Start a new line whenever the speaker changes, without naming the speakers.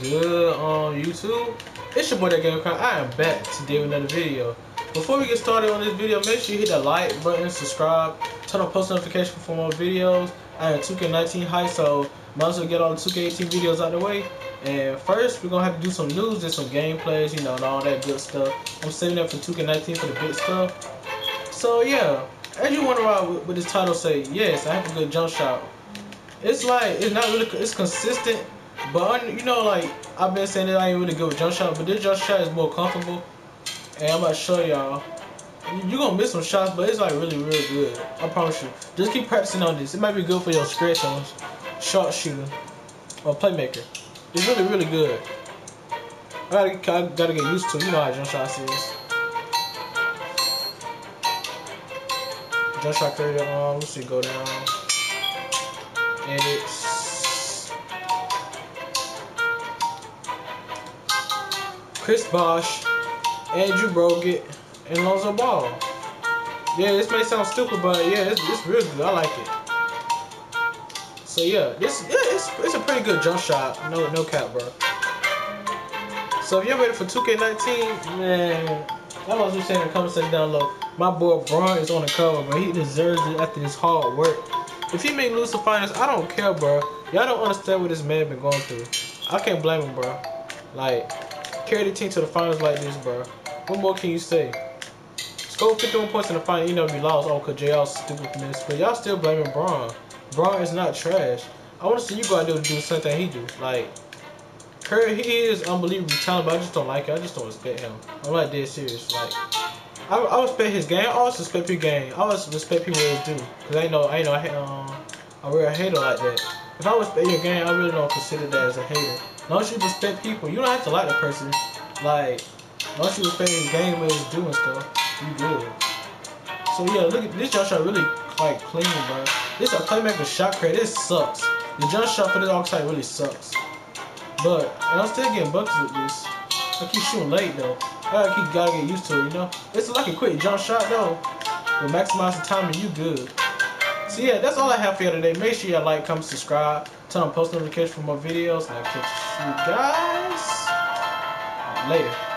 Good on YouTube? It's your boy that Game. I am back today with another video. Before we get started on this video, make sure you hit that like button, subscribe, turn on post notification for more videos. I am 2K19 high, so might as well get all the 2K18 videos out of the way. And first, we're gonna have to do some news and some gameplays, you know, and all that good stuff. I'm saving up for 2K19 for the big stuff. So yeah, as you wonder why with this title say, yes, I have a good jump shot. It's like it's not really it's consistent, but you know like I've been saying that I ain't really good with jump shot, but this jump shot is more comfortable. And I'm about to show y'all. You're gonna miss some shots, but it's like really, really good. I promise you. Just keep practicing on this. It might be good for your stretch on short shooter or playmaker. It's really, really good. I gotta, I gotta get used to it. You know how jump shots is. Jump shot creator on. Let's see, go down. Chris Bosh, Andrew Bogut, and Lonzo Ball. Yeah, this may sound stupid, but yeah, it's, it's real good. I like it. So yeah, this yeah, it's it's a pretty good jump shot. No no cap, bro. So if you're ready for 2K19, man, I'm also saying in the comment section down below. My boy Bron is on the cover, but he deserves it after his hard work. If he make lose the finals, I don't care, bro. Y'all don't understand what this man been going through. I can't blame him, bro. Like, carry the team to the finals like this, bro. What more can you say? Score 51 points in the final, you know, we lost. Oh, because JR's stupid. But y'all still blaming Bron. Bron is not trash. I want to see you go out there do the same thing he do. Like, Curry, he is unbelievably talented, but I just don't like it. I just don't respect him. I'm not dead serious. Like, I, I respect his game. I always respect his game. I respect people what do. Cause I know, I know, I um, I really a hater like that. If I was respect your game, I really don't consider that as a hater. As long as you respect people, you don't have to like the person. Like, as long as you respect his game, what he's doing stuff, you good. So yeah, look at this jump shot really like clean, bro. This a playmaker shot creator. This sucks. The jump shot for this archetype really sucks. But and I'm still getting buckets with this. I keep shooting late though. I keep gotta get used to it, you know. It's like a quick jump shot though. But maximize the time and you good. So yeah, that's all I have for you today. Make sure you like, comment, subscribe, turn on post notifications for more videos, and I'll catch you guys later.